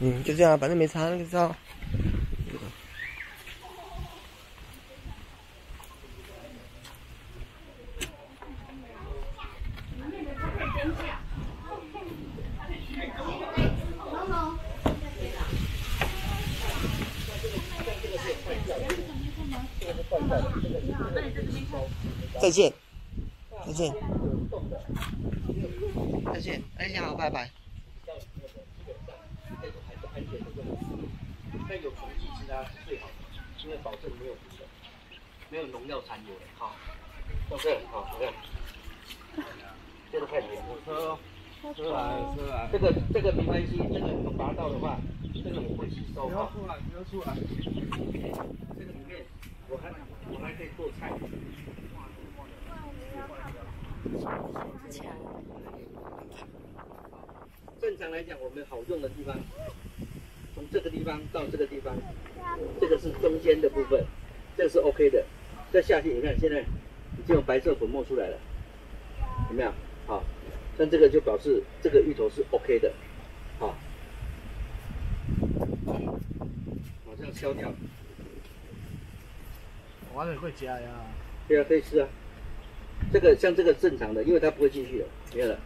嗯，就这样，反正没差，那个照。再见，再见，再见，哎，你好，拜拜。但有虫剂其实它是最好的，因为保证没有毒的，没有农药残留的。好，到这，好，这个，这个太甜了。车，车来，车来。这个这个没关系，这个有拔到的话，这个我会吸收。不要出来，不要出来。这个里面我还我还可以做菜。正常来讲，我们好用的地方。从这个地方到这个地方，这个是中间的部分，这个是 OK 的。再下去，你看现在已经有白色粉末出来了，有没有？好，像这个就表示这个芋头是 OK 的，好，马上消掉。我也会加呀。对啊，可以吃啊。这个像这个正常的，因为它不会进去的，没有了。